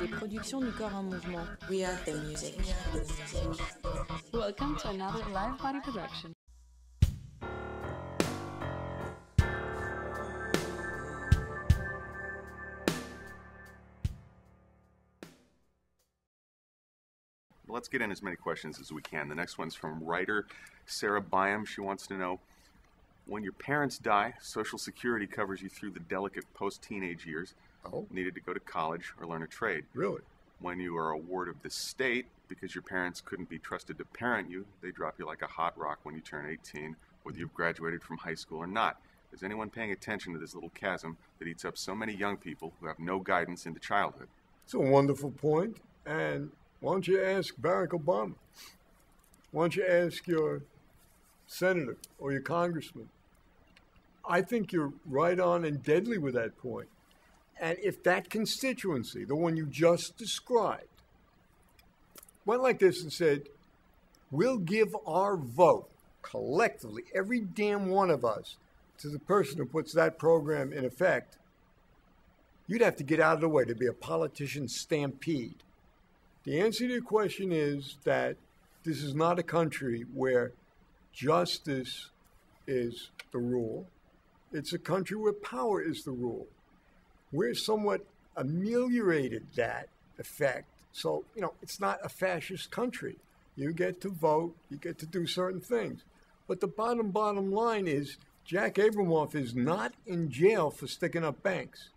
Les productions du corps en mouvement. We are the music. Welcome to another live body production. Let's get in as many questions as we can. The next one's from writer Sarah Byam. She wants to know when your parents die, Social Security covers you through the delicate post teenage years. Oh, Needed to go to college or learn a trade. really? When you are a ward of the state, because your parents couldn't be trusted to parent you, they drop you like a hot rock when you turn 18, whether you've graduated from high school or not. Is anyone paying attention to this little chasm that eats up so many young people who have no guidance into childhood? It's a wonderful point. And why don't you ask Barack Obama? Why don't you ask your senator or your congressman? I think you're right on and deadly with that point. And if that constituency, the one you just described, went like this and said, We'll give our vote collectively, every damn one of us, to the person who puts that program in effect, you'd have to get out of the way to be a politician stampede. The answer to your question is that this is not a country where justice is the rule. It's a country where power is the rule. We're somewhat ameliorated that effect. So, you know, it's not a fascist country. You get to vote, you get to do certain things. But the bottom, bottom line is Jack Abramoff is not in jail for sticking up banks.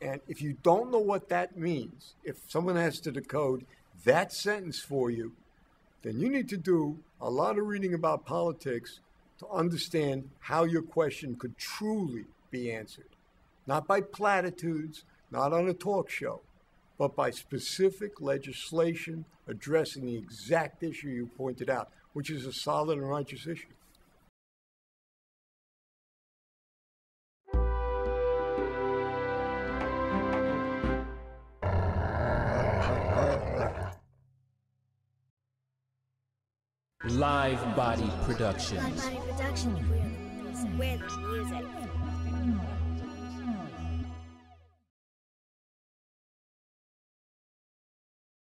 And if you don't know what that means, if someone has to decode that sentence for you, then you need to do a lot of reading about politics to understand how your question could truly be answered. Not by platitudes, not on a talk show, but by specific legislation addressing the exact issue you pointed out, which is a solid and righteous issue. Live Body Productions. Live Body Production. We're the music.